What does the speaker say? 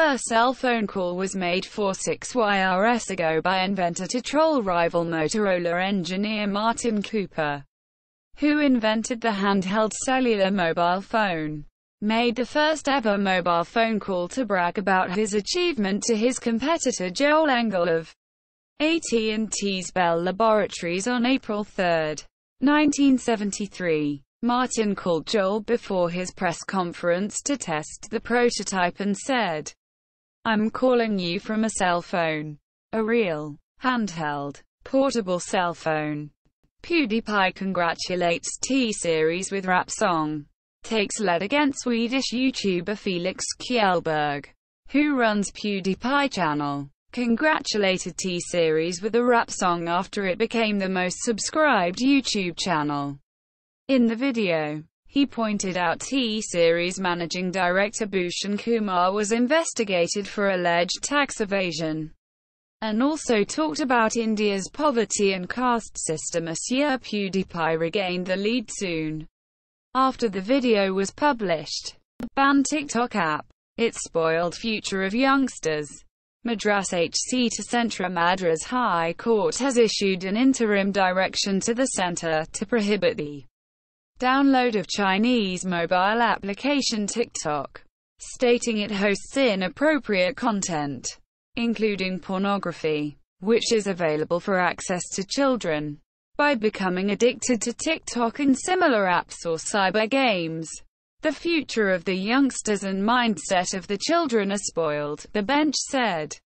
first cell phone call was made 46 YRS ago by inventor to troll rival Motorola engineer Martin Cooper, who invented the handheld cellular mobile phone. Made the first ever mobile phone call to brag about his achievement to his competitor Joel Engel of AT&T's Bell Laboratories on April 3, 1973. Martin called Joel before his press conference to test the prototype and said, I'm calling you from a cell phone. A real, handheld, portable cell phone. PewDiePie congratulates T-Series with rap song. Takes lead against Swedish YouTuber Felix Kjellberg, who runs PewDiePie channel. Congratulated T-Series with a rap song after it became the most subscribed YouTube channel. In the video, he pointed out T-Series managing director Bhushan Kumar was investigated for alleged tax evasion and also talked about India's poverty and caste system. Asya PewDiePie regained the lead soon after the video was published. Ban TikTok app. It spoiled future of youngsters. Madras HC to Centre Madras High Court has issued an interim direction to the centre, to prohibit the download of Chinese mobile application TikTok, stating it hosts inappropriate content, including pornography, which is available for access to children by becoming addicted to TikTok and similar apps or cyber games. The future of the youngsters and mindset of the children are spoiled, the bench said.